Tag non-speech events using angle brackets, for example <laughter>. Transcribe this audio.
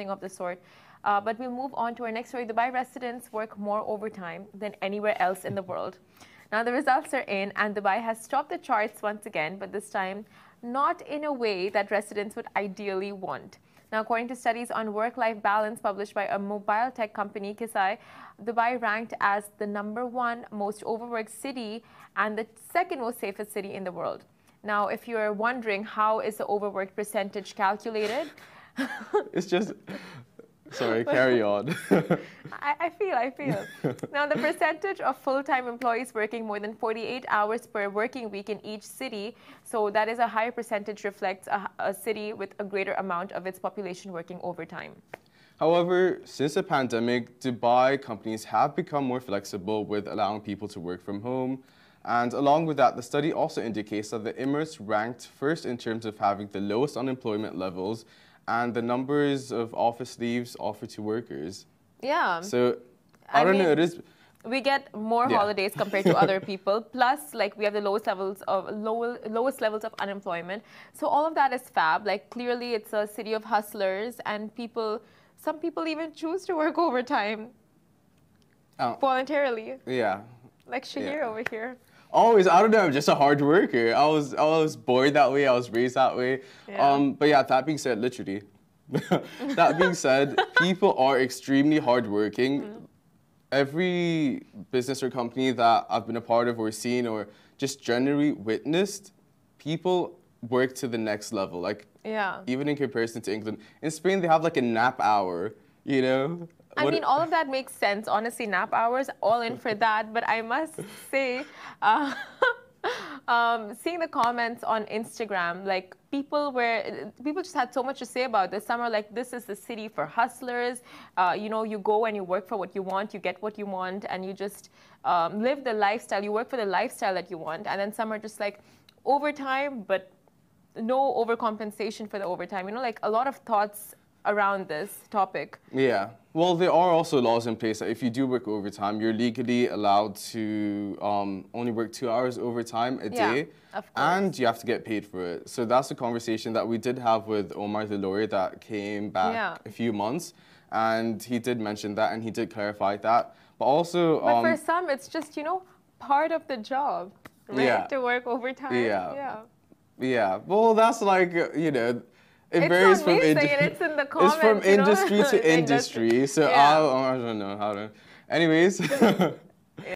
something of the sort. Uh, but we'll move on to our next story. Dubai residents work more overtime than anywhere else in the world. Now, the results are in, and Dubai has topped the charts once again, but this time not in a way that residents would ideally want. Now, according to studies on work-life balance published by a mobile tech company, Kisi, Dubai ranked as the number one most overworked city and the second most safest city in the world. Now, if you're wondering how is the overworked percentage calculated, <laughs> it's just Sorry, carry <laughs> on. I, I, feel, I feel. <laughs> now, the percentage of full-time employees working more than 48 hours per working week in each city, so that is a higher percentage reflects a, a city with a greater amount of its population working overtime. However, since the pandemic, Dubai companies have become more flexible with allowing people to work from home. And along with that, the study also indicates that the Emirates ranked first in terms of having the lowest unemployment levels and the numbers of office leaves offered to workers. Yeah. So I, I don't mean, know. It is. We get more yeah. holidays compared to other <laughs> people. Plus, like we have the lowest levels of low, lowest levels of unemployment. So all of that is fab. Like clearly, it's a city of hustlers, and people. Some people even choose to work overtime. Oh. Voluntarily. Yeah. Like Shahir yeah. over here always I don't know, I'm just a hard worker. I was I was born that way. I was raised that way. Yeah. Um, but yeah, that being said, literally, <laughs> that being said, people are extremely hardworking. Mm. Every business or company that I've been a part of or seen or just generally witnessed, people work to the next level. Like yeah. even in comparison to England. In Spain they have like a nap hour, you know? I what mean, all of that makes sense. Honestly, nap hours, all in for that. But I must say, uh, <laughs> um, seeing the comments on Instagram, like people were, people just had so much to say about this. Some are like, this is the city for hustlers. Uh, you know, you go and you work for what you want, you get what you want, and you just um, live the lifestyle. You work for the lifestyle that you want. And then some are just like, overtime, but no overcompensation for the overtime. You know, like a lot of thoughts around this topic. Yeah. Well, there are also laws in place that if you do work overtime, you're legally allowed to um, only work two hours overtime a yeah, day. And you have to get paid for it. So that's a conversation that we did have with Omar, the lawyer that came back yeah. a few months. And he did mention that and he did clarify that. But also... But um, for some, it's just, you know, part of the job, right? Yeah. To work overtime. Yeah. Yeah. Yeah. Well, that's like, you know, it it's varies from industry. It's in the comments. <laughs> It's from industry know? to <laughs> industry. so yeah. I, I don't know how to. Anyways. <laughs>